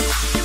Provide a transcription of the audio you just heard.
you.